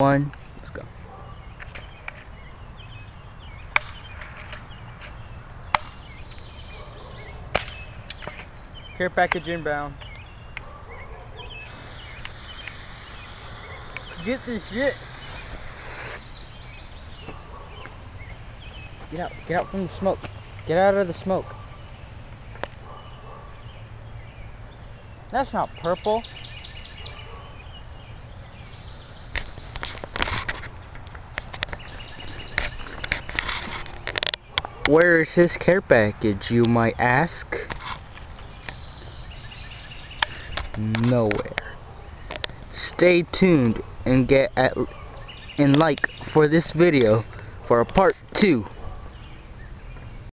one, let's go. Care package inbound. Get this shit. Get out. Get out from the smoke. Get out of the smoke. That's not purple. Where is his care package, you might ask? Nowhere. Stay tuned and get at and like for this video for a part 2.